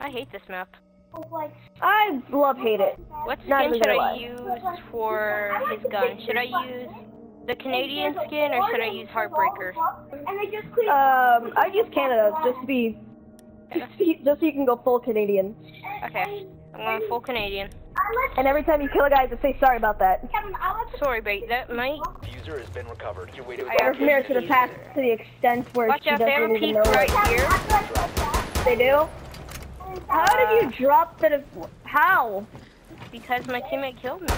I hate this map. I love hate it. What skin even should I lie. use for his gun? Should I use the Canadian skin or should I use Heartbreaker? Um, I use Canada just to be, just, to be, just so you can go full Canadian. Okay, I'm going full Canadian. And every time you kill a guy, just say sorry about that. Sorry, bait. That might. Defuser has been recovered. Your way to I Or Mira to the past to the extent where Watch she out, they have doesn't a even peep know. right here They do. How did you uh, drop the? How? because my teammate killed me.